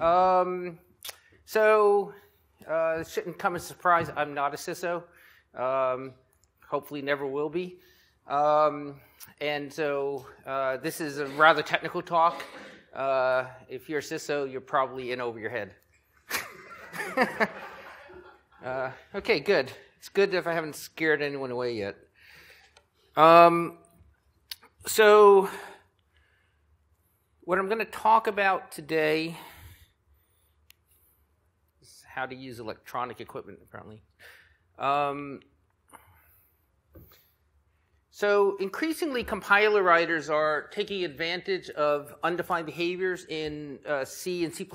Um, so, uh, it shouldn't come as a surprise. I'm not a CISO. Um, hopefully, never will be. Um, and so, uh, this is a rather technical talk. Uh, if you're a CISO, you're probably in over your head. Uh, okay, good. It's good if I haven't scared anyone away yet. Um, so, what I'm going to talk about today how to use electronic equipment, apparently. Um, so, increasingly, compiler writers are taking advantage of undefined behaviors in uh, C and C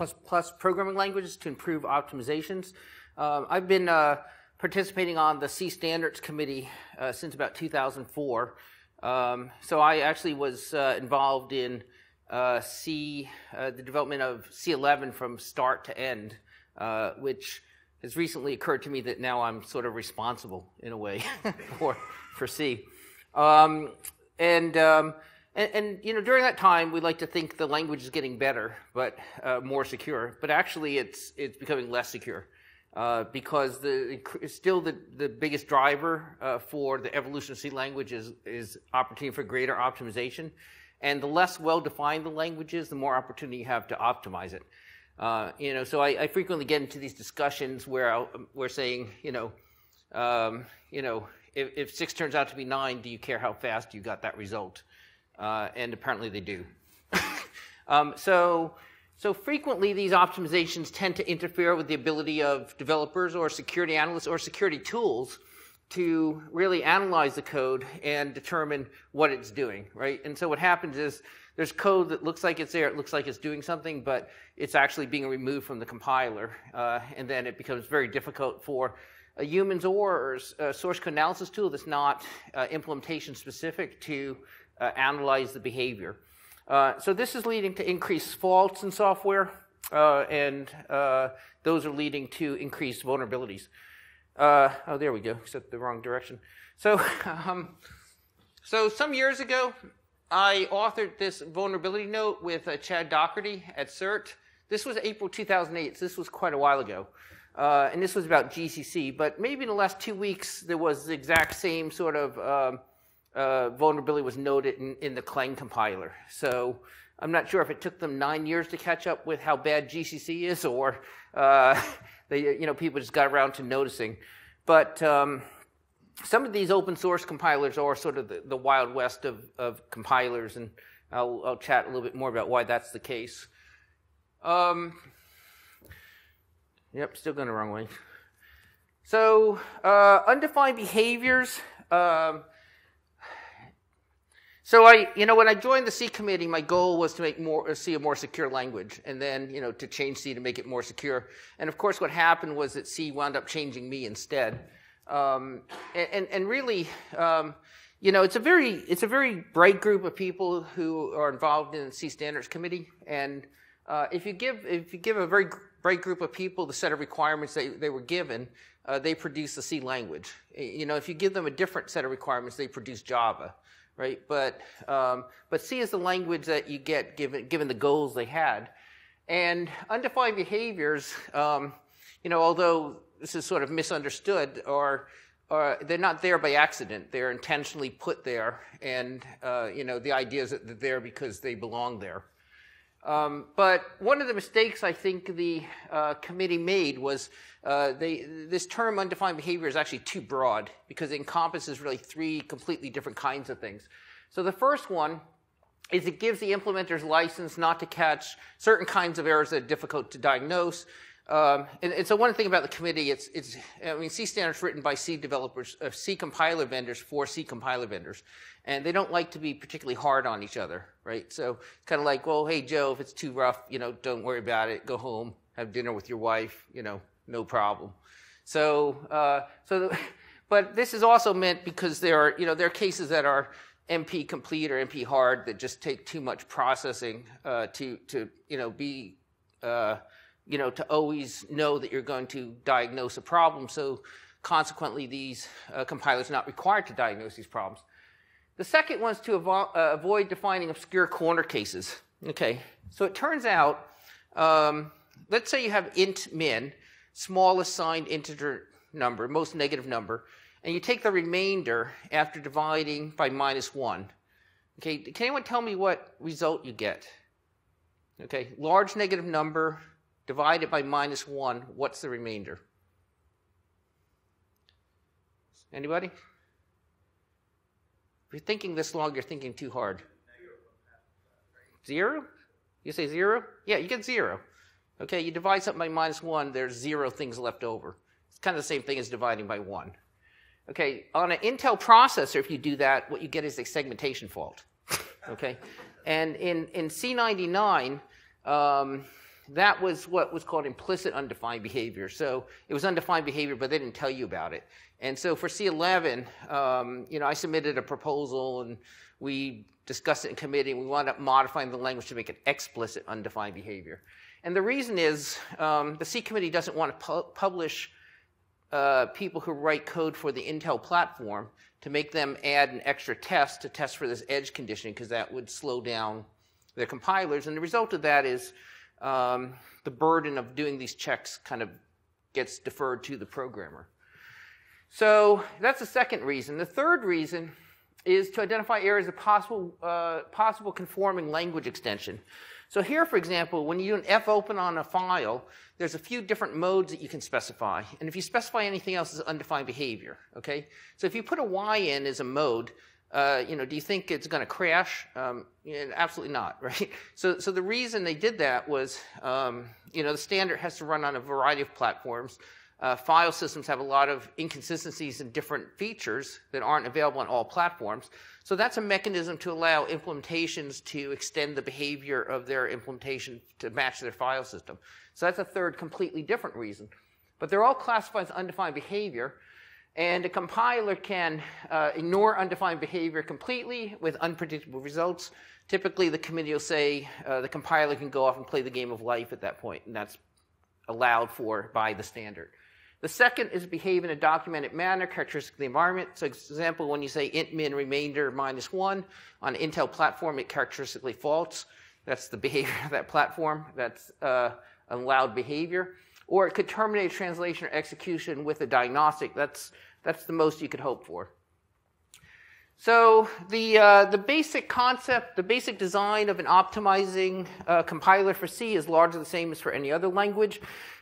programming languages to improve optimizations. Um, I've been uh, participating on the C Standards Committee uh, since about 2004. Um, so I actually was uh, involved in uh, C, uh, the development of C11 from start to end, uh, which has recently occurred to me that now I'm sort of responsible in a way for for C. Um, and, um, and, and you know during that time we like to think the language is getting better, but more secure. But actually it's it's becoming less secure. Uh, because the, still the, the biggest driver uh, for the evolution of C language is, is opportunity for greater optimization. And the less well-defined the language is, the more opportunity you have to optimize it. Uh, you know, so I, I, frequently get into these discussions where i we're saying, you know, um, you know, if, if, six turns out to be nine, do you care how fast you got that result? Uh, and apparently they do. um, so so frequently, these optimizations tend to interfere with the ability of developers or security analysts or security tools to really analyze the code and determine what it's doing, right? And so what happens is there's code that looks like it's there, it looks like it's doing something, but it's actually being removed from the compiler, uh, and then it becomes very difficult for a humans or a source code analysis tool that's not uh, implementation specific to uh, analyze the behavior. Uh, so this is leading to increased faults in software, uh, and uh, those are leading to increased vulnerabilities. Uh, oh, there we go. Except the wrong direction. So, um, so some years ago, I authored this vulnerability note with uh, Chad Dougherty at CERT. This was April 2008. So this was quite a while ago. Uh, and this was about GCC. But maybe in the last two weeks, there was the exact same sort of um, uh, vulnerability was noted in, in the Clang compiler. So I'm not sure if it took them nine years to catch up with how bad GCC is, or uh, they, you know, people just got around to noticing. But um, some of these open source compilers are sort of the, the wild west of, of compilers, and I'll, I'll, chat a little bit more about why that's the case. Um, yep, still going the wrong way. So, uh, undefined behaviors. Um, so I, you know, when I joined the C committee, my goal was to make more C a more secure language, and then you know to change C to make it more secure. And of course, what happened was that C wound up changing me instead. Um, and, and really, um, you know, it's a very it's a very bright group of people who are involved in the C standards committee. And uh, if you give if you give a very bright group of people the set of requirements they, they were given, uh, they produce the C language. You know, if you give them a different set of requirements, they produce Java right? But, um, but C is the language that you get given, given the goals they had. And undefined behaviors, um, you know, although this is sort of misunderstood, or, or they're not there by accident. They're intentionally put there, and uh, you know, the idea is that they're there because they belong there. Um, but one of the mistakes I think the uh, committee made was uh, they, this term undefined behavior is actually too broad because it encompasses really three completely different kinds of things. So the first one is it gives the implementers license not to catch certain kinds of errors that are difficult to diagnose. Um, and, and, so one thing about the committee, it's, it's, I mean, C standards written by C developers, uh, C compiler vendors for C compiler vendors. And they don't like to be particularly hard on each other, right? So it's kind of like, well, hey, Joe, if it's too rough, you know, don't worry about it. Go home, have dinner with your wife, you know, no problem. So, uh, so, the, but this is also meant because there are, you know, there are cases that are NP complete or NP hard that just take too much processing uh, to, to, you know, be, uh, you know, to always know that you're going to diagnose a problem. So consequently, these uh, compilers are not required to diagnose these problems. The second one is to uh, avoid defining obscure corner cases. Okay, so it turns out um, let's say you have int min, smallest signed integer number, most negative number, and you take the remainder after dividing by minus 1. Okay, can anyone tell me what result you get? Okay, large negative number divided by minus 1, what's the remainder? Anybody? If you're thinking this long, you're thinking too hard. Zero? You say zero? Yeah, you get zero. Okay, you divide something by minus one, there's zero things left over. It's kind of the same thing as dividing by one. Okay, on an Intel processor, if you do that, what you get is a segmentation fault. okay, and in, in C99, um, that was what was called implicit undefined behavior. So it was undefined behavior, but they didn't tell you about it. And so for C11, um, you know, I submitted a proposal and we discussed it in committee. And we wound up modifying the language to make it explicit undefined behavior. And the reason is um, the C committee doesn't want to pu publish uh, people who write code for the Intel platform to make them add an extra test to test for this edge condition because that would slow down their compilers. And the result of that is um, the burden of doing these checks kind of gets deferred to the programmer. So that's the second reason. The third reason is to identify areas of possible, uh, possible conforming language extension. So here, for example, when you do an fopen on a file, there's a few different modes that you can specify. And if you specify anything else it's undefined behavior, okay? So if you put a Y in as a mode, uh, you know, do you think it's going to crash? Um, absolutely not, right? So, so the reason they did that was, um, you know, the standard has to run on a variety of platforms. Uh, file systems have a lot of inconsistencies and different features that aren't available on all platforms. So that's a mechanism to allow implementations to extend the behavior of their implementation to match their file system. So that's a third completely different reason. But they're all classified as undefined behavior. And a compiler can uh, ignore undefined behavior completely with unpredictable results. Typically, the committee will say uh, the compiler can go off and play the game of life at that point, and that's allowed for by the standard. The second is behave in a documented manner, characteristic of the environment. So, example, when you say int min remainder minus one on Intel platform, it characteristically false. That's the behavior of that platform. That's uh, allowed behavior. Or it could terminate translation or execution with a diagnostic. That's, that's the most you could hope for. So the, uh, the basic concept, the basic design of an optimizing uh, compiler for C is largely the same as for any other language.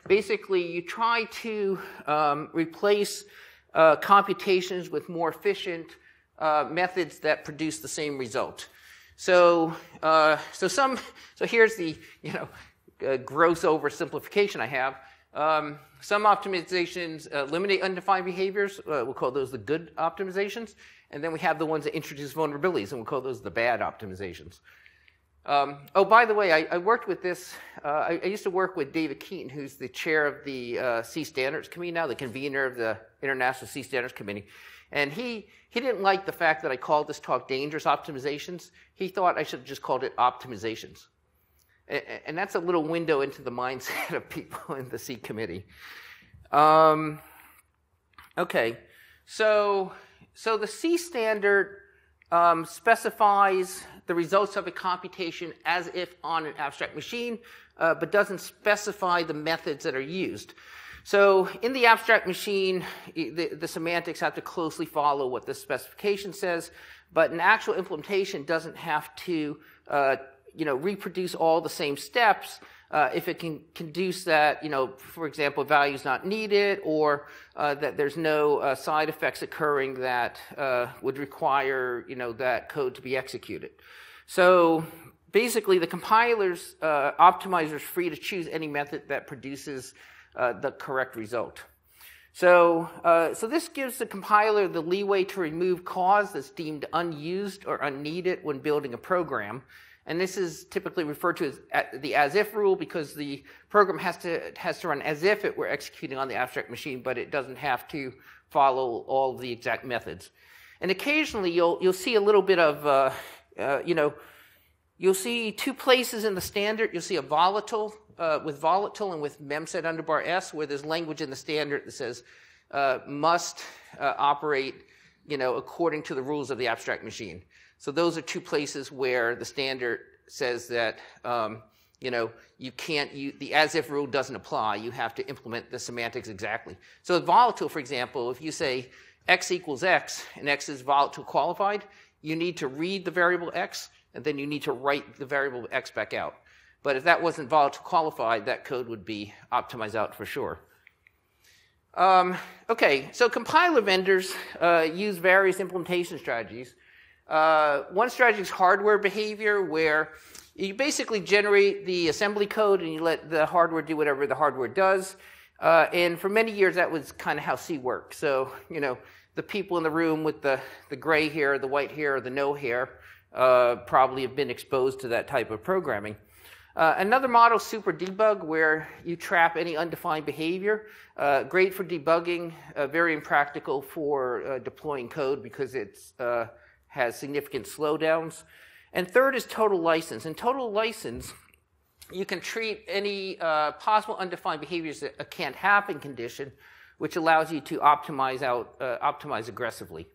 Basically, you try to um, replace uh, computations with more efficient uh, methods that produce the same result. So, uh, so some, so here's the, you know, uh, gross oversimplification I have. Um, some optimizations eliminate undefined behaviors. we'll call those the good optimizations. And then we have the ones that introduce vulnerabilities, and we'll call those the bad optimizations. Um, oh, by the way, I, I worked with this. Uh, I, I, used to work with David Keaton, who's the chair of the uh, C Standards Committee now, the convener of the International C Standards Committee. And he, he didn't like the fact that I called this talk dangerous optimizations. He thought I should have just called it optimizations. And, that's a little window into the mindset of people in the C committee. Um, okay, so so the C standard um, specifies the results of a computation as if on an abstract machine, uh, but doesn't specify the methods that are used. So in the abstract machine, the, the, semantics have to closely follow what the specification says, but an actual implementation doesn't have to, uh, you know, reproduce all the same steps uh, if it can conduce that, you know, for example, value is not needed or uh, that there's no uh, side effects occurring that uh, would require, you know, that code to be executed. So basically, the compiler's uh, optimizer is free to choose any method that produces uh, the correct result. So, so this gives the compiler the leeway to remove cause that's deemed unused or unneeded when building a program. And this is typically referred to as the as if rule because the program has to, has to run as if it were executing on the abstract machine, but it doesn't have to follow all the exact methods. And occasionally you'll, you'll see a little bit of, uh, uh, you know, you'll see two places in the standard. You'll see a volatile uh, with volatile and with memset underbar s, where there's language in the standard that says uh, must uh, operate, you know, according to the rules of the abstract machine. So those are two places where the standard says that um, you know, you can't, you, the as if rule doesn't apply. You have to implement the semantics exactly. So volatile, for example, if you say x equals x and x is volatile qualified, you need to read the variable x and then you need to write the variable x back out. But if that wasn't volatile qualified, that code would be optimized out for sure. Um, okay, so compiler vendors uh, use various implementation strategies. Uh, one strategy is hardware behavior, where you basically generate the assembly code and you let the hardware do whatever the hardware does. Uh, and for many years, that was kind of how C worked. So, you know, the people in the room with the, the gray hair, the white hair, or the no hair, uh, probably have been exposed to that type of programming. Uh, another model, super debug, where you trap any undefined behavior. Uh, great for debugging, uh, very impractical for uh, deploying code because it's uh, has significant slowdowns. And third is total license. In total license, you can treat any uh, possible undefined behaviors as a can't happen condition, which allows you to optimize out, uh, optimize aggressively.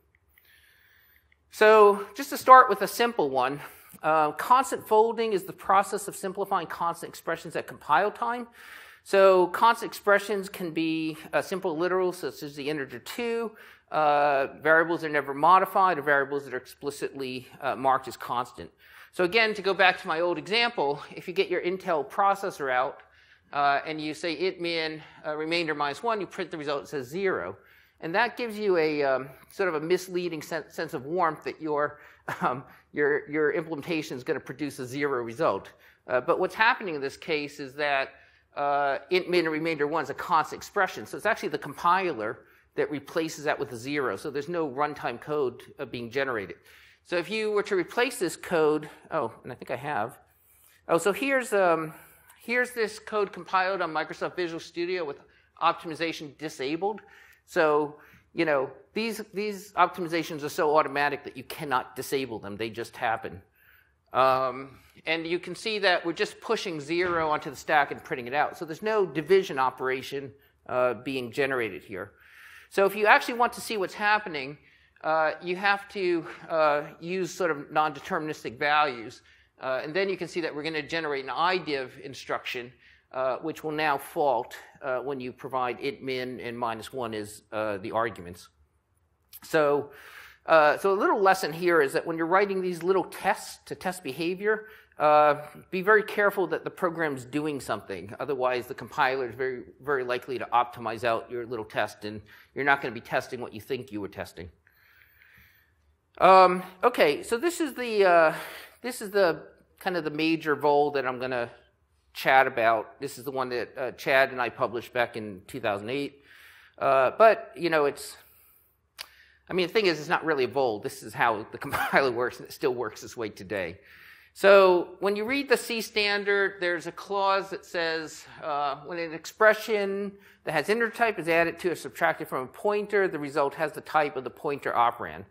So just to start with a simple one, uh, constant folding is the process of simplifying constant expressions at compile time. So constant expressions can be uh, simple literals, such as the integer 2, uh, variables are never modified or variables that are explicitly uh, marked as constant. So again, to go back to my old example, if you get your Intel processor out uh, and you say int min uh, remainder minus 1, you print the result it says 0. And that gives you a um, sort of a misleading sen- sense of warmth that your, um, your, your implementation is going to produce a 0 result. But what's happening in this case is that uh, int min remainder 1 is a constant expression. So it's actually the compiler that replaces that with a zero. So there's no runtime code uh, being generated. So if you were to replace this code, oh, and I think I have. Oh, so here's, um, here's this code compiled on Microsoft Visual Studio with optimization disabled. So, you know, these, these optimizations are so automatic that you cannot disable them. They just happen. Um, and you can see that we're just pushing zero onto the stack and printing it out. So there's no division operation uh, being generated here. So if you actually want to see what's happening, uh, you have to uh, use sort of non-deterministic values. Uh, and then you can see that we're going to generate an idiv instruction, uh, which will now fault uh, when you provide int min and minus 1 as the arguments. So, so a little lesson here is that when you're writing these little tests to test behavior, uh, be very careful that the program's doing something. Otherwise, the compiler is very, very likely to optimize out your little test, and you're not going to be testing what you think you were testing. Um, okay, so this is the uh, this is the kind of the major vol that I'm going to chat about. This is the one that uh, Chad and I published back in 2008. Uh, but you know, it's I mean, the thing is, it's not really a vol. This is how the compiler works, and it still works this way today. So when you read the C standard, there's a clause that says uh, when an expression that has integer type is added to or subtracted from a pointer, the result has the type of the pointer operand.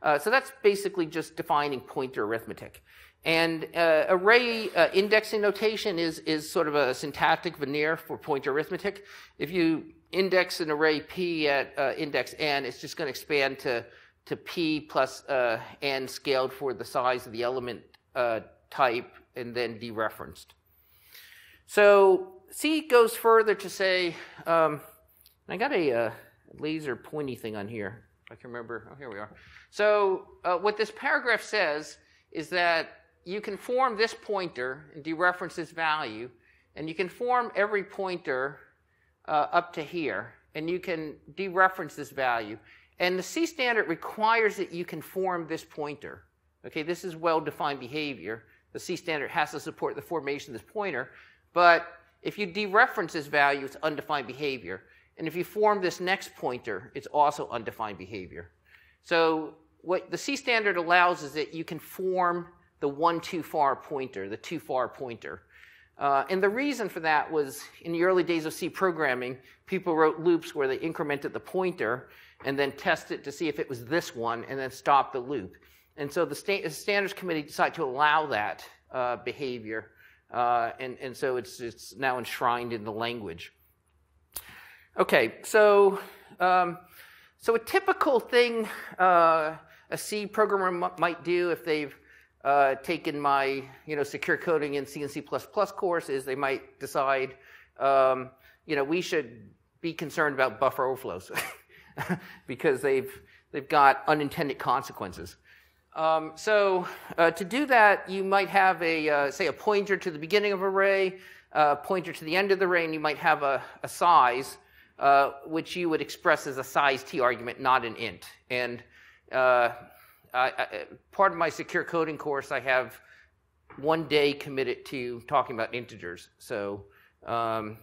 Uh, so that's basically just defining pointer arithmetic. And uh, array uh, indexing notation is, is sort of a syntactic veneer for pointer arithmetic. If you index an array p at uh, index n, it's just going to expand to, to p plus uh, n scaled for the size of the element uh, type and then dereferenced. So C goes further to say, um, I got a uh, laser pointy thing on here. I can remember. Oh, here we are. So uh, what this paragraph says is that you can form this pointer and dereference this value, and you can form every pointer uh, up to here, and you can dereference this value. And the C standard requires that you can form this pointer. Okay, this is well-defined behavior. The C standard has to support the formation of this pointer, but if you dereference this value, it's undefined behavior. And if you form this next pointer, it's also undefined behavior. So what the C standard allows is that you can form the one too far pointer, the too far pointer. Uh, and the reason for that was in the early days of C programming, people wrote loops where they incremented the pointer and then tested it to see if it was this one and then stopped the loop. And so the standards committee decided to allow that uh, behavior, uh, and, and so it's, it's now enshrined in the language. Okay, so, um, so a typical thing uh, a C programmer might do if they've uh, taken my you know secure coding in C and C++ course is they might decide um, you know we should be concerned about buffer overflows because they've they've got unintended consequences. Um, so uh, to do that, you might have a uh, say a pointer to the beginning of array, a pointer to the end of the array, and you might have a, a size uh, which you would express as a size t argument, not an int. And uh, I, I, part of my secure coding course, I have one day committed to talking about integers. So um,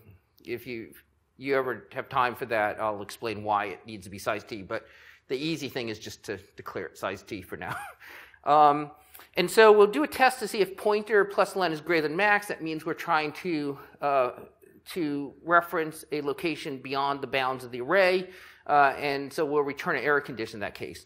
if you you ever have time for that, I'll explain why it needs to be size t. But the easy thing is just to declare it size t for now. um, and so we'll do a test to see if pointer plus len is greater than max. That means we're trying to uh, to reference a location beyond the bounds of the array. Uh, and so we'll return an error condition in that case.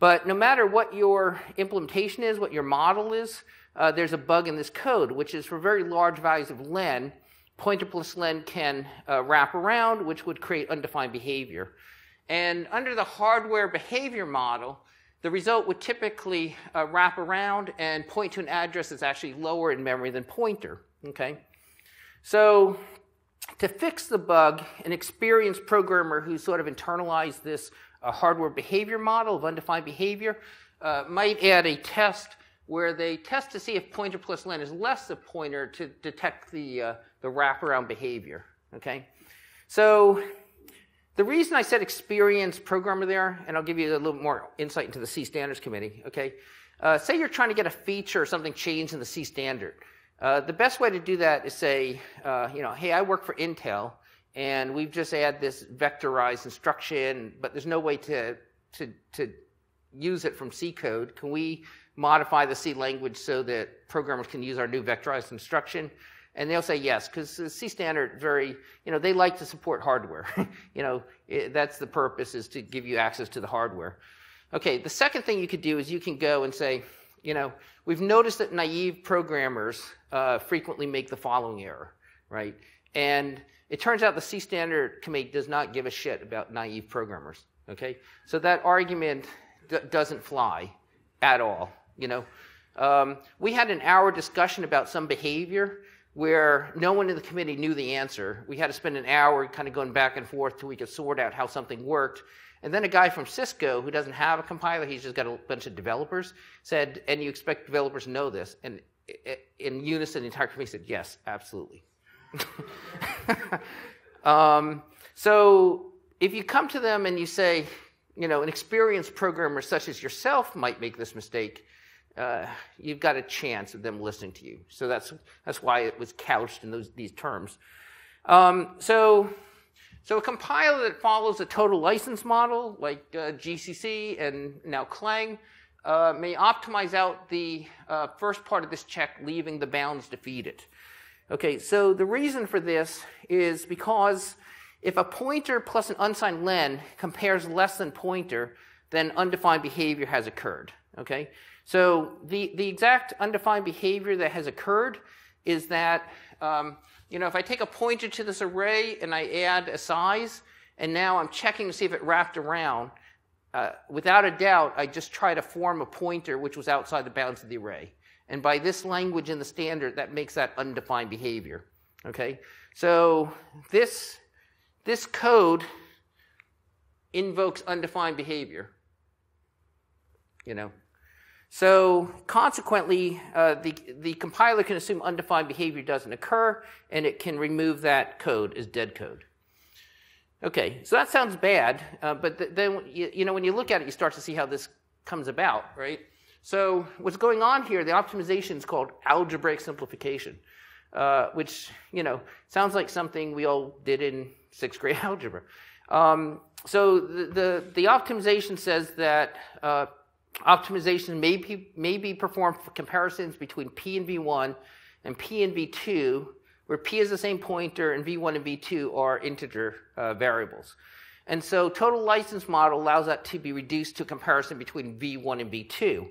But no matter what your implementation is, what your model is, uh, there's a bug in this code, which is for very large values of len, pointer plus len can uh, wrap around, which would create undefined behavior. And under the hardware behavior model, the result would typically uh, wrap around and point to an address that's actually lower in memory than pointer. Okay? So to fix the bug, an experienced programmer who sort of internalized this uh, hardware behavior model of undefined behavior uh, might add a test where they test to see if pointer plus len is less a pointer to detect the, uh, the wraparound behavior. Okay? So the reason I said experienced programmer there, and I'll give you a little more insight into the C standards committee, okay? Uh, say you're trying to get a feature or something changed in the C standard. Uh, the best way to do that is say, uh, you know, hey, I work for Intel, and we've just added this vectorized instruction, but there's no way to, to, to use it from C code. Can we modify the C language so that programmers can use our new vectorized instruction? And they'll say yes, because the C standard very, you know, they like to support hardware. you know, it, that's the purpose is to give you access to the hardware. Okay, the second thing you could do is you can go and say, you know, we've noticed that naive programmers uh, frequently make the following error, right? And it turns out the C standard committee does not give a shit about naive programmers, okay? So that argument d- doesn't fly at all, you know? Um, we had an hour discussion about some behavior where no one in the committee knew the answer. We had to spend an hour kind of going back and forth till we could sort out how something worked. And then a guy from Cisco who doesn't have a compiler, he's just got a bunch of developers, said, and you expect developers to know this? And in unison, the entire committee said, yes, absolutely. um, so if you come to them and you say, you know, an experienced programmer such as yourself might make this mistake, uh, you've got a chance of them listening to you. So that's that's why it was couched in those these terms. Um, so so a compiler that follows a total license model like uh, GCC and now Clang uh, may optimize out the uh, first part of this check, leaving the bounds defeated. Okay, so the reason for this is because if a pointer plus an unsigned len compares less than pointer, then undefined behavior has occurred. Okay, so the, the exact undefined behavior that has occurred is that, um, you know, if I take a pointer to this array and I add a size, and now I'm checking to see if it wrapped around, uh, without a doubt, I just try to form a pointer which was outside the bounds of the array. And by this language in the standard, that makes that undefined behavior. Okay? So this, this code invokes undefined behavior. You know, so consequently, uh, the, the compiler can assume undefined behavior doesn't occur, and it can remove that code as dead code. Okay, so that sounds bad, uh, but th- then you, you, know when you look at it, you start to see how this comes about, right? So what's going on here? The optimization is called algebraic simplification, uh, which you know sounds like something we all did in sixth grade algebra. Um, so the, the, the optimization says that uh, optimization may be, may be performed for comparisons between P and V1 and P and V2, where P is the same pointer and V1 and V2 are integer uh, variables. And so total license model allows that to be reduced to comparison between V1 and V2.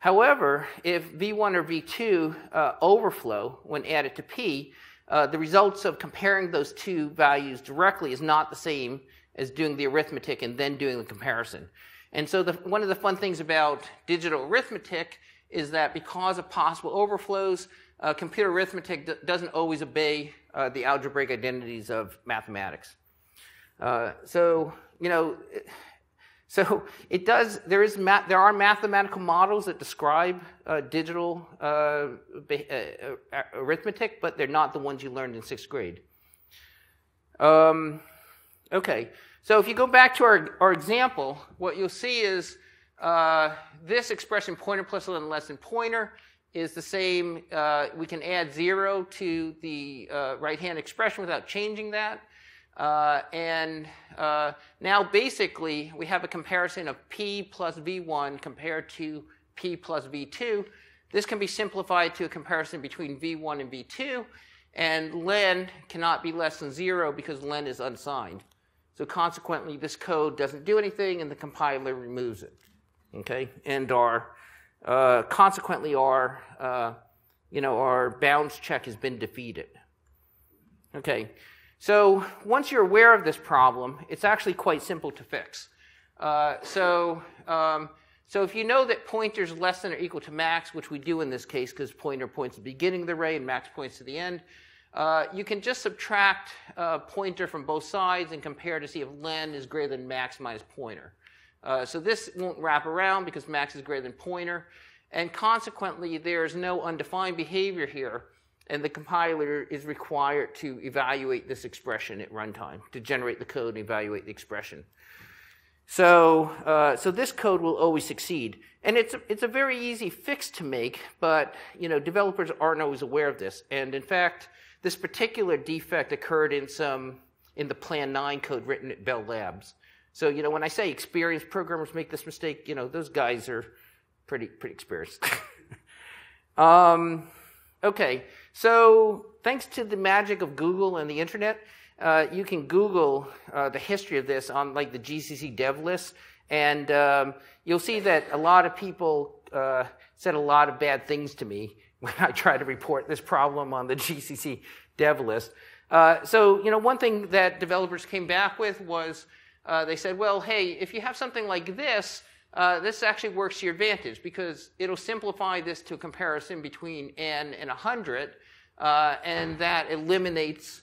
However, if V1 or V2 uh, overflow when added to P, uh, the results of comparing those two values directly is not the same as doing the arithmetic and then doing the comparison. And so the, one of the fun things about digital arithmetic is that because of possible overflows, uh, computer arithmetic d- doesn't always obey uh, the algebraic identities of mathematics. Uh, so, you know, so it does, there, is ma- there are mathematical models that describe uh, digital uh, arithmetic, but they're not the ones you learned in sixth grade. Um, okay, so if you go back to our, our example, what you'll see is uh, this expression pointer plus than less than pointer is the same. Uh, we can add zero to the uh, right-hand expression without changing that. Uh, and uh, now basically we have a comparison of p plus v1 compared to p plus v2. This can be simplified to a comparison between v1 and v2. And len cannot be less than zero because len is unsigned. So consequently, this code doesn't do anything and the compiler removes it. Okay? And our, uh, consequently, our, uh, you know, our bounds check has been defeated. Okay. So once you're aware of this problem, it's actually quite simple to fix. Uh, so, um, so if you know that pointers less than or equal to max, which we do in this case because pointer points to the beginning of the array and max points to the end, uh, you can just subtract uh, pointer from both sides and compare to see if len is greater than max minus pointer. Uh, so this won't wrap around because max is greater than pointer. And consequently, there's no undefined behavior here and the compiler is required to evaluate this expression at runtime to generate the code and evaluate the expression. So, uh, so this code will always succeed, and it's a, it's a very easy fix to make. But you know, developers aren't always aware of this. And in fact, this particular defect occurred in some in the Plan 9 code written at Bell Labs. So you know, when I say experienced programmers make this mistake, you know, those guys are pretty pretty experienced. um, okay, so, thanks to the magic of Google and the internet, uh, you can Google uh, the history of this on like the GCC dev list, and um, you'll see that a lot of people uh, said a lot of bad things to me when I tried to report this problem on the GCC dev list. Uh, so, you know, one thing that developers came back with was uh, they said, well, hey, if you have something like this, uh, this actually works to your advantage because it'll simplify this to a comparison between n and 100, uh, and that eliminates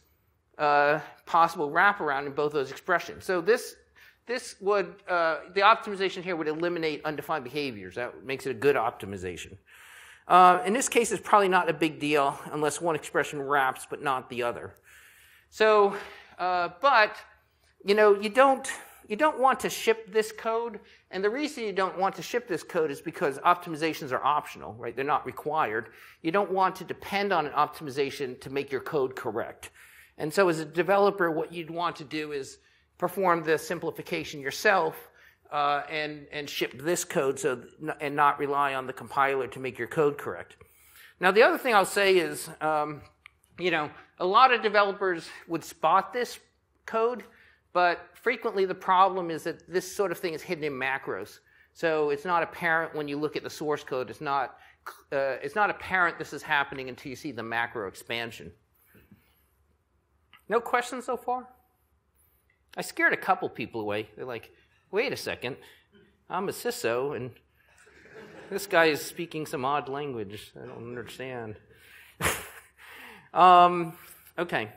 uh, possible wraparound in both those expressions. So this this would uh, the optimization here would eliminate undefined behaviors. That makes it a good optimization. Uh, in this case, it's probably not a big deal unless one expression wraps but not the other. So, uh, but you know, you don't you don't want to ship this code. And the reason you don't want to ship this code is because optimizations are optional, right? They're not required. You don't want to depend on an optimization to make your code correct. And so as a developer, what you'd want to do is perform the simplification yourself uh, and, and ship this code so, and not rely on the compiler to make your code correct. Now, the other thing I'll say is, um, you know, a lot of developers would spot this code, but frequently the problem is that this sort of thing is hidden in macros. So it's not apparent when you look at the source code. It's not, uh, it's not apparent this is happening until you see the macro expansion. No questions so far? I scared a couple people away. They're like, wait a second, I'm a CISO, and this guy is speaking some odd language. I don't understand. um, okay.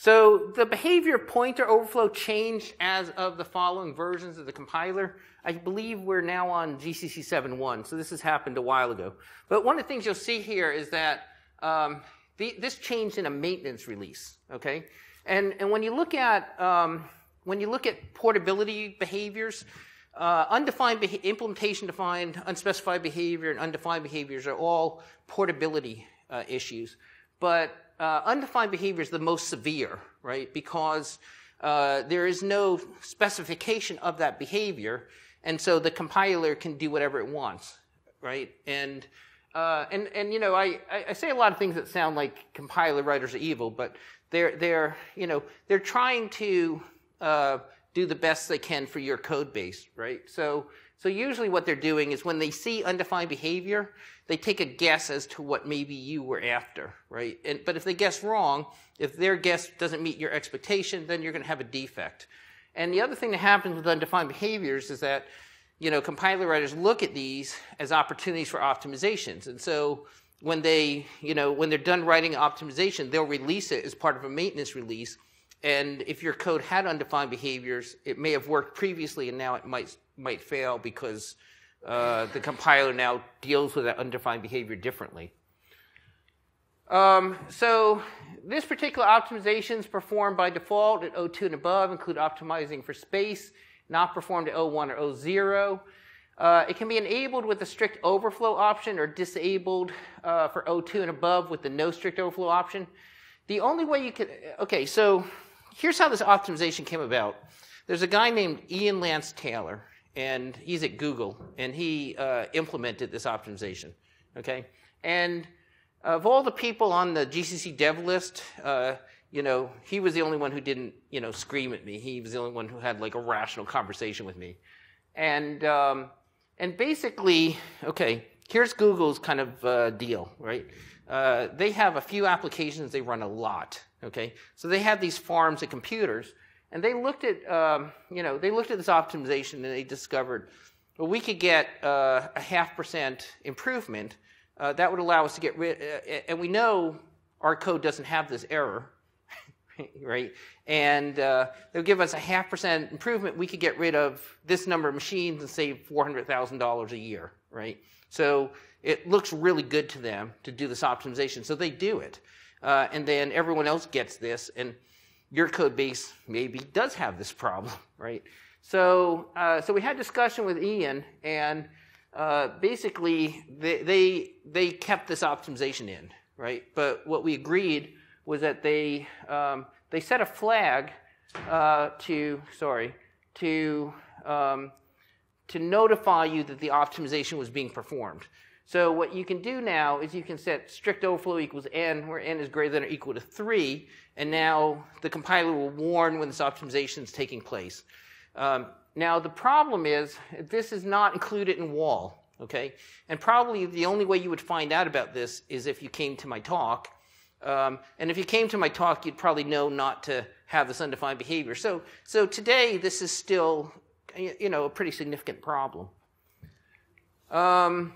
So the behavior pointer overflow changed as of the following versions of the compiler. I believe we're now on GCC 7.1, so this has happened a while ago. But one of the things you'll see here is that um, the, this changed in a maintenance release. Okay, and and when you look at um, when you look at portability behaviors, uh, undefined beha- implementation defined, unspecified behavior, and undefined behaviors are all portability uh, issues. But uh, undefined behavior is the most severe, right? Because uh, there is no specification of that behavior, and so the compiler can do whatever it wants, right? And uh, and and you know, I, I say a lot of things that sound like compiler writers are evil, but they're they're you know they're trying to uh, do the best they can for your code base, right? So so usually what they're doing is when they see undefined behavior, they take a guess as to what maybe you were after, right? And, but if they guess wrong, if their guess doesn't meet your expectation, then you're going to have a defect. And the other thing that happens with undefined behaviors is that you know, compiler writers look at these as opportunities for optimizations. And so when they, you know, when they're done writing optimization, they'll release it as part of a maintenance release. And if your code had undefined behaviors, it may have worked previously and now it might, might fail because uh, the compiler now deals with that undefined behavior differently. Um, so this particular optimization is performed by default at O2 and above, include optimizing for space, not performed at O1 or O0. Uh, it can be enabled with the strict overflow option or disabled uh, for O2 and above with the no strict overflow option. The only way you could, okay, so here's how this optimization came about. There's a guy named Ian Lance Taylor, and he's at Google, and he uh, implemented this optimization, okay? And of all the people on the GCC dev list, uh, you know, he was the only one who didn't, you know, scream at me. He was the only one who had like a rational conversation with me. And, um, and basically, okay, here's Google's kind of uh, deal, right? Uh, they have a few applications they run a lot, okay? So they have these farms of computers, and they looked at, um, you know, they looked at this optimization and they discovered, well, we could get uh, a half percent improvement uh, that would allow us to get rid, uh, and we know our code doesn't have this error, right? And uh, they'll give us a half percent improvement. We could get rid of this number of machines and save $400,000 a year, right? So it looks really good to them to do this optimization. So they do it. Uh, and then everyone else gets this, and your code base maybe does have this problem, right? So, uh, so we had discussion with Ian, and uh, basically they, they, they kept this optimization in, right? But what we agreed was that they um, they set a flag uh, to sorry to um, to notify you that the optimization was being performed. So what you can do now is you can set strict overflow equals n, where n is greater than or equal to 3, and now the compiler will warn when this optimization is taking place. Um, now, the problem is this is not included in wall, okay? And probably the only way you would find out about this is if you came to my talk. Um, and if you came to my talk, you'd probably know not to have this undefined behavior. So, so today, this is still, you know, a pretty significant problem. Um,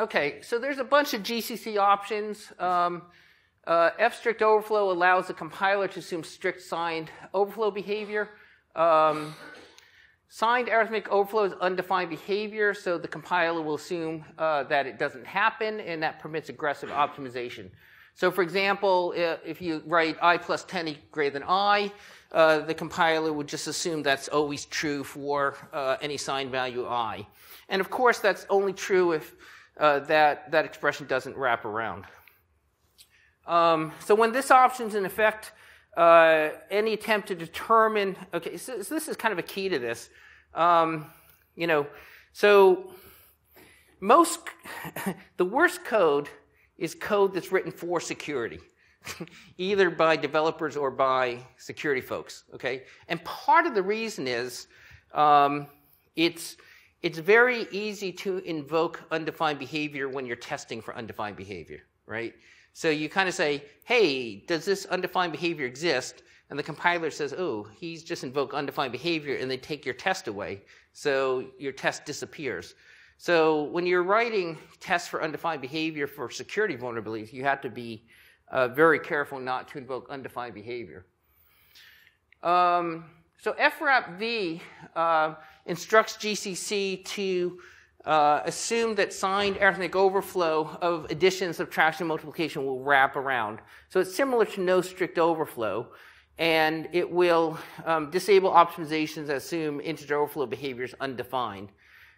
okay, so there's a bunch of GCC options. Um, uh, F strict overflow allows the compiler to assume strict signed overflow behavior. Um, Signed arithmetic overflow is undefined behavior, so the compiler will assume uh, that it doesn't happen, and that permits aggressive optimization. So, for example, if you write i plus 10 greater than i, uh, the compiler would just assume that's always true for uh, any signed value i. And of course, that's only true if uh, that, that expression doesn't wrap around. Um, so when this option is in effect, uh, any attempt to determine, okay, so, so, this is kind of a key to this. Um, you know, so most, the worst code is code that's written for security, either by developers or by security folks, okay? And part of the reason is um, it's, it's very easy to invoke undefined behavior when you're testing for undefined behavior, right? So you kind of say, hey, does this undefined behavior exist? And the compiler says, oh, he's just invoked undefined behavior, and they take your test away. So your test disappears. So when you're writing tests for undefined behavior for security vulnerabilities, you have to be uh, very careful not to invoke undefined behavior. Um, so fwrapv uh, instructs GCC to uh, assume that signed arithmetic overflow of addition, subtraction, multiplication will wrap around. So it's similar to no strict overflow, and it will um, disable optimizations that assume integer overflow behavior is undefined.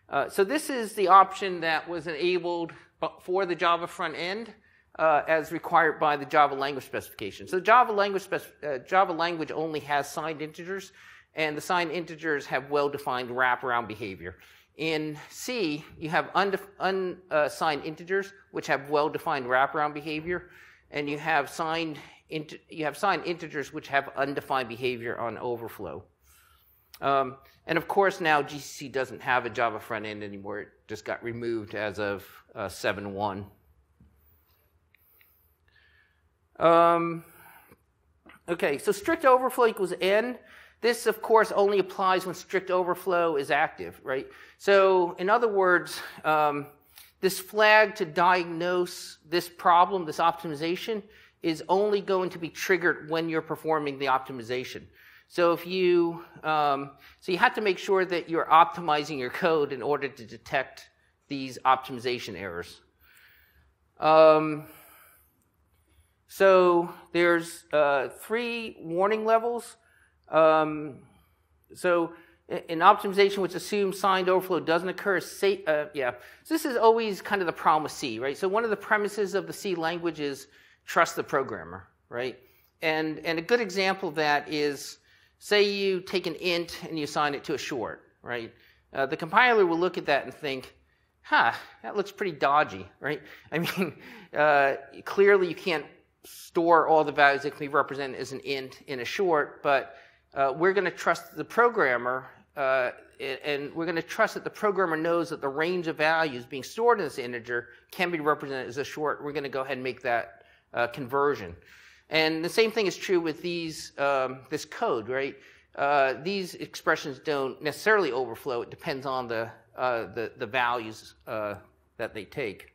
Uh, so this is the option that was enabled for the Java front end uh, as required by the Java language specification. So Java language, uh, Java language only has signed integers, and the signed integers have well-defined wraparound behavior. In C, you have unsigned integers, which have well-defined wraparound behavior, and you have signed you have signed integers which have undefined behavior on overflow. Um, and of course, now GCC doesn't have a Java front end anymore. It just got removed as of uh, 7.1. Um, okay, so strict overflow equals n. This, of course, only applies when strict overflow is active, right? So, in other words, um, this flag to diagnose this problem, this optimization, is only going to be triggered when you're performing the optimization. So if you, um, so you have to make sure that you're optimizing your code in order to detect these optimization errors. Um, so there's uh, three warning levels. Um, so an optimization, which assumes signed overflow doesn't occur, uh, yeah. So this is always kind of the problem with C, right? So one of the premises of the C language is trust the programmer, right? And, and a good example of that is, say you take an int and you assign it to a short, right? Uh, the compiler will look at that and think, huh, that looks pretty dodgy, right? I mean, uh, clearly you can't store all the values that can be represented as an int in a short, but uh, we're going to trust the programmer, uh, and we're going to trust that the programmer knows that the range of values being stored in this integer can be represented as a short. We're going to go ahead and make that uh, conversion. And the same thing is true with these, um, this code, right? Uh, these expressions don't necessarily overflow. It depends on the, uh, the, the, values uh, that they take.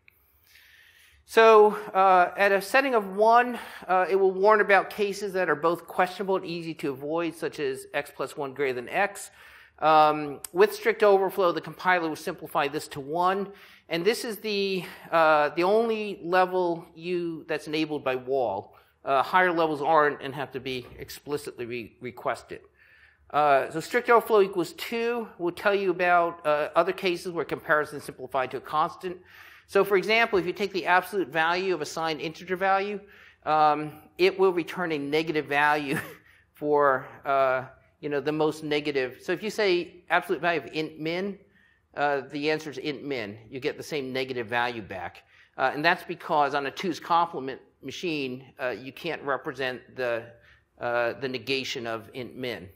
So uh, at a setting of one, uh, it will warn about cases that are both questionable and easy to avoid, such as x plus one greater than x. Um, with strict overflow, the compiler will simplify this to one. And this is the, uh, the only level you that's enabled by wall. Uh, higher levels aren't and have to be explicitly re- requested. Uh, so strict overflow equals 2 will tell you about uh, other cases where comparison is simplified to a constant. So for example, if you take the absolute value of a signed integer value, um, it will return a negative value for uh, you know the most negative. So if you say absolute value of int min, uh, the answer is int min. You get the same negative value back. Uh, and that's because on a two's complement machine, uh, you can't represent the, uh, the negation of int min.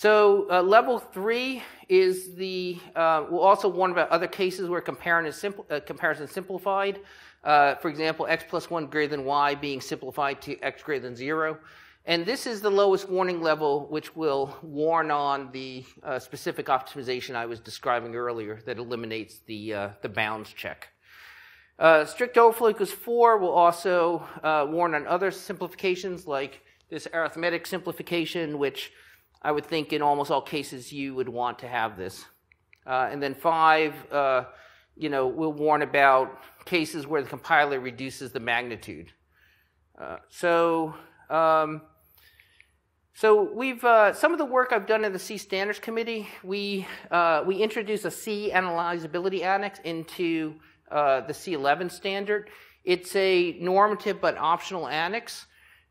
So uh, level three is the, uh, we'll also warn about other cases where comparison is, simple, comparison is simplified. for example, x plus one greater than y being simplified to x greater than zero. And this is the lowest warning level, which will warn on the uh, specific optimization I was describing earlier that eliminates the, uh, the bounds check. Uh, strict overflow equals 4 will also uh, warn on other simplifications like this arithmetic simplification, which I would think in almost all cases you would want to have this. Uh, and then 5, uh, you know, we'll warn about cases where the compiler reduces the magnitude. so, um, so we've uh, some of the work I've done in the C Standards Committee. We uh, we introduced a C analyzability annex into uh, the C11 standard. It's a normative but optional annex.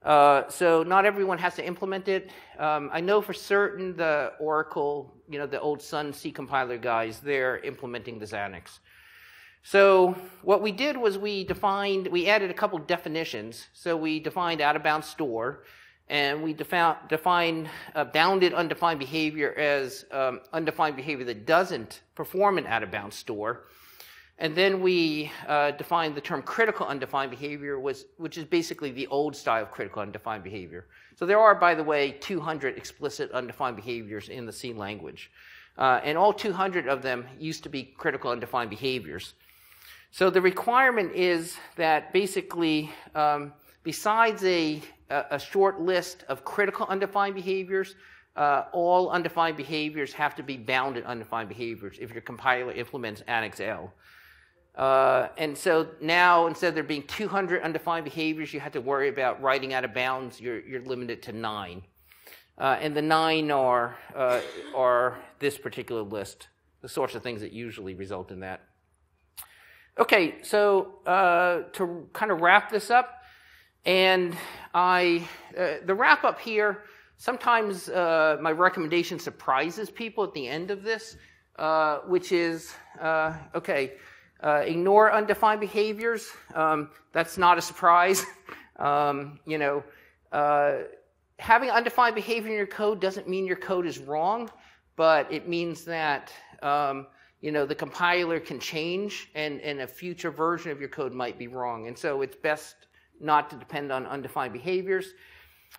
Uh, so not everyone has to implement it. Um, I know for certain the Oracle, you know, the old Sun C compiler guys, they're implementing the annex. So what we did was we defined, we added a couple definitions. So we defined out of bounds store and we define uh, bounded undefined behavior as um, undefined behavior that doesn't perform an out of bounds store. And then we uh, define the term critical undefined behavior, was, which is basically the old style of critical undefined behavior. So there are, by the way, 200 explicit undefined behaviors in the C language. Uh, and all 200 of them used to be critical undefined behaviors. So the requirement is that basically, um, besides a a, short list of critical undefined behaviors. Uh, all undefined behaviors have to be bounded undefined behaviors if your compiler implements Annex L. Uh, and so now, instead of there being 200 undefined behaviors you have to worry about writing out of bounds, you're, you're limited to nine. Uh, and the nine are, uh, are this particular list, the sorts of things that usually result in that. Okay, so uh, to kind of wrap this up, and I, uh, the wrap up here, sometimes uh, my recommendation surprises people at the end of this, uh, which is uh, okay, uh, ignore undefined behaviors. Um, that's not a surprise. um, you know, uh, having undefined behavior in your code doesn't mean your code is wrong, but it means that. Um, you know, the compiler can change and, and a future version of your code might be wrong. And so it's best not to depend on undefined behaviors.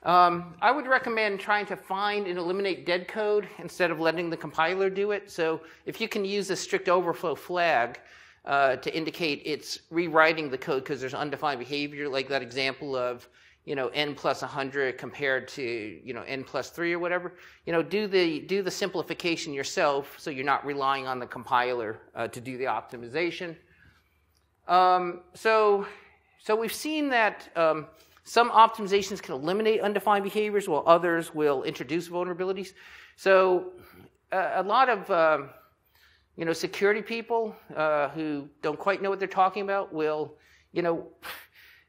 Um, I would recommend trying to find and eliminate dead code instead of letting the compiler do it. So if you can use a strict overflow flag uh, to indicate it's rewriting the code because there's undefined behavior, like that example of you know n plus 100 compared to you know n plus 3 or whatever you know do the do the simplification yourself so you're not relying on the compiler uh, to do the optimization um, so so we've seen that um, some optimizations can eliminate undefined behaviors while others will introduce vulnerabilities. So uh, a lot of uh, you know security people uh, who don't quite know what they're talking about will you know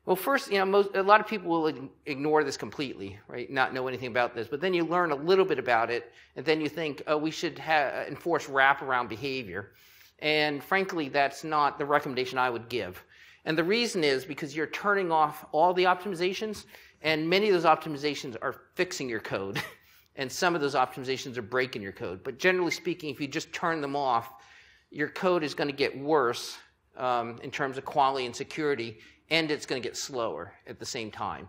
well first you know most, a lot of people will ignore this completely right not know anything about this. But then you learn a little bit about it and then you think oh we should ha- enforce wraparound behavior. And frankly that's not the recommendation i would give. And the reason is because you're turning off all the optimizations, and many of those optimizations are fixing your code, and some of those optimizations are breaking your code. But generally speaking, if you just turn them off, your code is going to get worse um, in terms of quality and security, and it's going to get slower at the same time.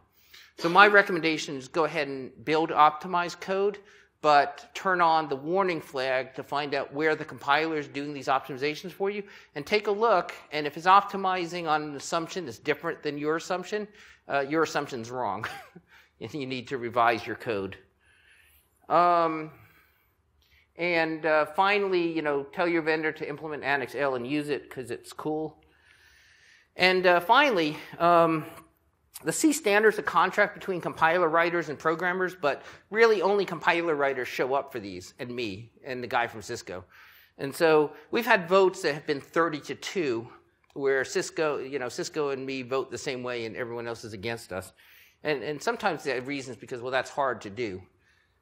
So my recommendation is go ahead and build optimized code but turn on the warning flag to find out where the compiler is doing these optimizations for you and take a look. And if it's optimizing on an assumption that's different than your assumption, uh, your assumption's wrong. and you need to revise your code. Um, and uh, finally, you know, tell your vendor to implement Annex L and use it because it's cool. And uh, finally, um, the C standard is a contract between compiler writers and programmers, but really only compiler writers show up for these, and me, and the guy from Cisco. And so we've had votes that have been 30 to 2, where Cisco, you know, Cisco and me vote the same way and everyone else is against us. And, and sometimes the reason is because, well, that's hard to do,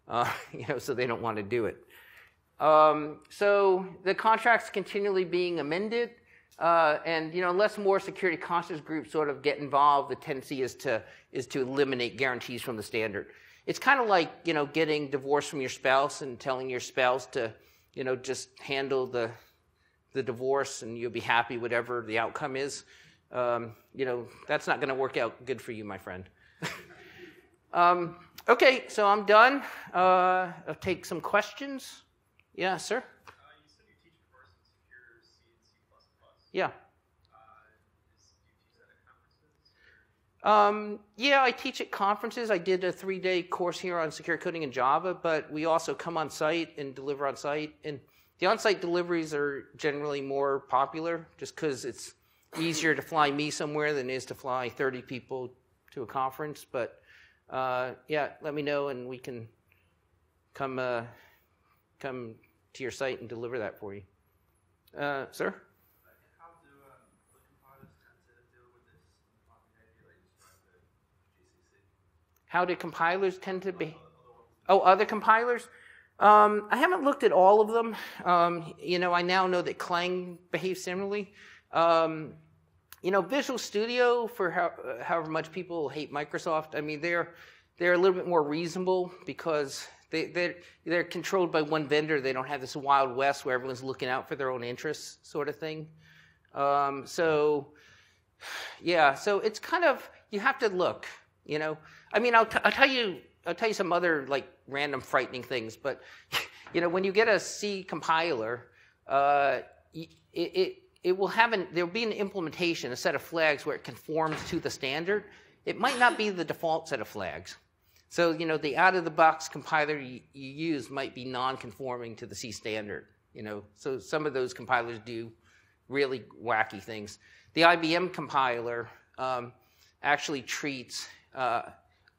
uh, you know, so they don't want to do it. Um, so the contract's continually being amended. Uh, and you know, unless more security conscious groups sort of get involved, the tendency is to is to eliminate guarantees from the standard. It's kind of like you know getting divorced from your spouse and telling your spouse to you know just handle the the divorce and you'll be happy whatever the outcome is. Um, you know that's not going to work out good for you, my friend. um, okay, so I'm done. Uh, I'll take some questions. Yeah, sir. Yeah. Um, yeah, I teach at conferences. I did a three day course here on secure coding in Java, but we also come on site and deliver on site. And the on site deliveries are generally more popular just because it's easier to fly me somewhere than it is to fly 30 people to a conference. But uh, yeah, let me know and we can come, uh, come to your site and deliver that for you. Uh, sir? How do compilers tend to be? Oh, other compilers? Um, I haven't looked at all of them. Um, you know, I now know that Clang behaves similarly. Um, you know, Visual Studio, for how, however much people hate Microsoft, I mean, they're they're a little bit more reasonable because they they're, they're controlled by one vendor. They don't have this wild west where everyone's looking out for their own interests, sort of thing. Um, so, yeah, so it's kind of you have to look. You know, I mean, I'll, t- I'll tell you, I'll tell you some other like random frightening things. But you know, when you get a C compiler, uh, it, it it will have an there'll be an implementation, a set of flags where it conforms to the standard. It might not be the default set of flags. So you know, the out of the box compiler you, use might be non-conforming to the C standard. You know, so some of those compilers do really wacky things. The IBM compiler um, actually treats uh,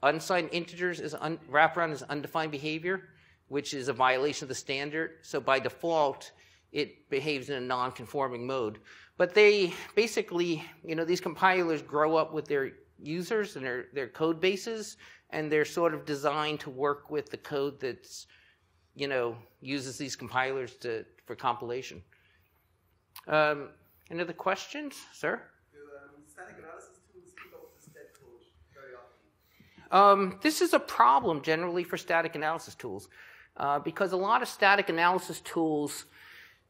unsigned integers as un- wraparound as undefined behavior, which is a violation of the standard. So by default, it behaves in a non-conforming mode. But they basically, you know, these compilers grow up with their users and their, their code bases, and they're sort of designed to work with the code that's, you know, uses these compilers to, for compilation. Um, any other questions, sir? Um, this is a problem generally for static analysis tools uh, because a lot of static analysis tools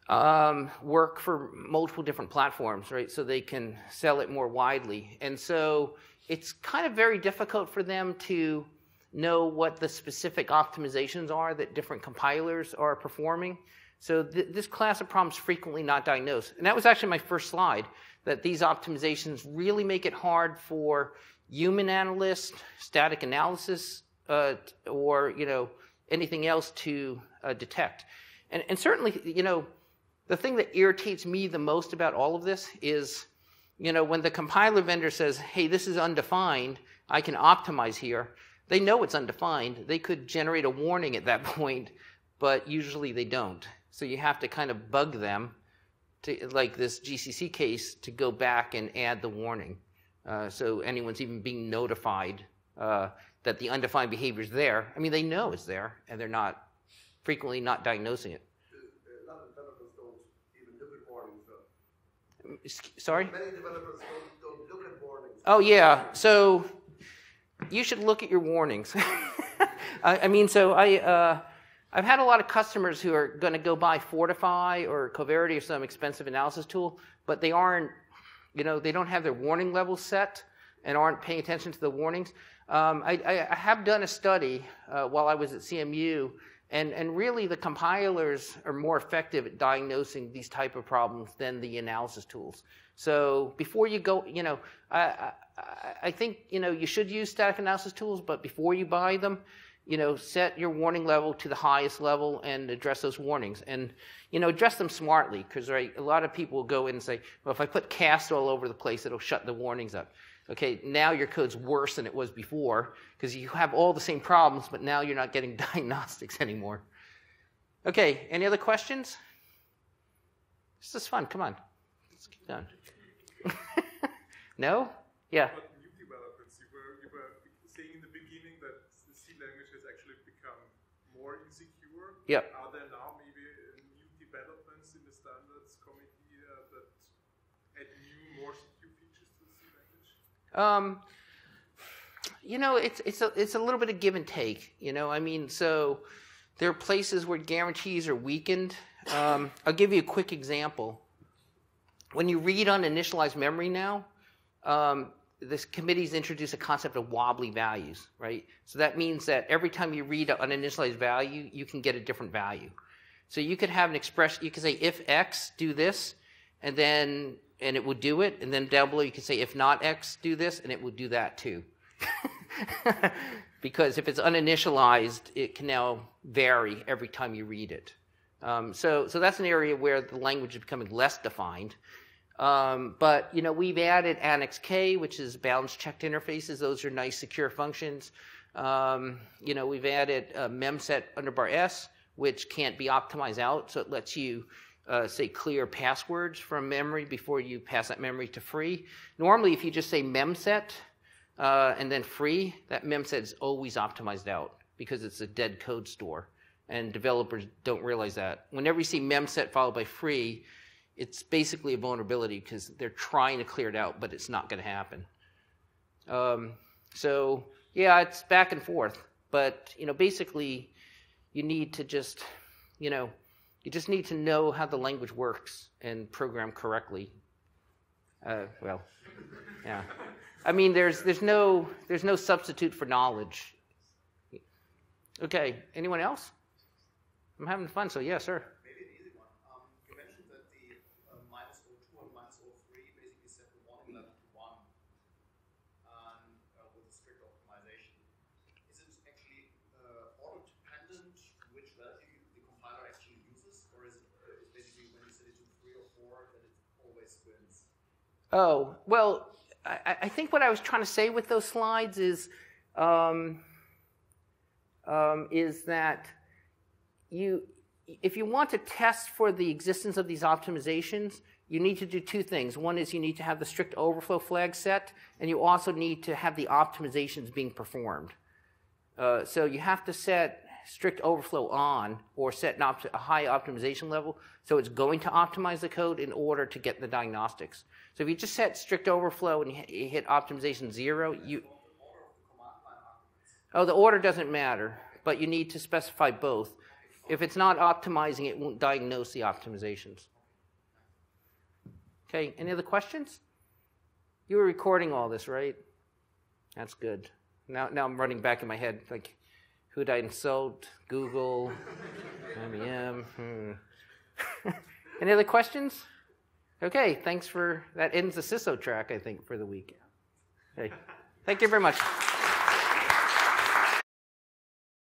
um, work for multiple different platforms, right? So they can sell it more widely. And so it's kind of very difficult for them to know what the specific optimizations are that different compilers are performing. So th- this class of problems frequently not diagnosed. And that was actually my first slide, that these optimizations really make it hard for human analysts, static analysis, uh, or, you know, anything else to uh, detect. And, and certainly, you know, the thing that irritates me the most about all of this is, you know, when the compiler vendor says, hey, this is undefined, I can optimize here, they know it's undefined. They could generate a warning at that point, but usually they don't. So you have to kind of bug them, to, like this GCC case, to go back and add the warning. Uh, so anyone's even being notified uh, that the undefined behavior is there. I mean, they know it's there, and they're not frequently not diagnosing it. Sorry? Many developers don't, don't look at warnings. Oh, yeah. So you should look at your warnings. I, I, mean, so I, uh, I've had a lot of customers who are going to go buy Fortify or Coverity or some expensive analysis tool, but they aren't, you know, they don't have their warning levels set and aren't paying attention to the warnings. Um, I, I, have done a study uh, while I was at CMU, and, and really the compilers are more effective at diagnosing these type of problems than the analysis tools. So before you go, you know, I, I think, you know, you should use static analysis tools, but before you buy them, you know, set your warning level to the highest level and address those warnings. And, you know, address them smartly, because, right, a lot of people will go in and say, well, if I put cast all over the place, it'll shut the warnings up. Okay, now your code's worse than it was before, because you have all the same problems, but now you're not getting diagnostics anymore. Okay, any other questions? This is fun, come on. Let's keep going. no? Yeah. But new developments, you were, you were saying in the beginning that the C language has actually become more insecure. Yep. Are there now maybe new developments in the standards committee uh, that add new, more secure features to the C language? Um, you know, it's it's a it's a little bit of give and take. You know, I mean, so there are places where guarantees are weakened. Um, I'll give you a quick example. When you read on initialized memory now, um, this committee's introduced a concept of wobbly values, right? So that means that every time you read an initialized value, you can get a different value. So you could have an expression, you could say if x, do this, and then, and it would do it, and then down below you can say if not x, do this, and it would do that too. because if it's uninitialized, it can now vary every time you read it. Um, so, so that's an area where the language is becoming less defined. Um, but you know, we've added Annex K, which is balance checked interfaces. Those are nice, secure functions. Um, you know, we've added uh, memset underbar S, which can't be optimized out, so it lets you uh, say clear passwords from memory before you pass that memory to free. Normally, if you just say memset uh, and then free, that memset is always optimized out because it's a dead code store, and developers don't realize that. Whenever you see memset followed by free, it's basically a vulnerability because they're trying to clear it out, but it's not going to happen. Um, so yeah, it's back and forth, but you know, basically, you need to just, you know, you just need to know how the language works and program correctly. Uh, well, yeah. I mean, there's there's no there's no substitute for knowledge. Okay, anyone else? I'm having fun, so yeah, sir. Oh, well, I, I, think what I was trying to say with those slides is, um, um, is that you, if you want to test for the existence of these optimizations, you need to do two things. One is you need to have the strict overflow flag set, and you also need to have the optimizations being performed. Uh, so you have to set strict overflow on or set a high optimization level so it's going to optimize the code in order to get the diagnostics. So if you just set strict overflow and you hit optimization zero, you. Oh, the order doesn't matter, but you need to specify both. If it's not optimizing, it won't diagnose the optimizations. Okay, any other questions? You were recording all this, right? That's good. Now, now I'm running back in my head like, who'd I insult? Google, IBM. Hmm. Any other questions? Okay, thanks for that. Ends the CISO track, I think, for the week. Okay, thank you very much.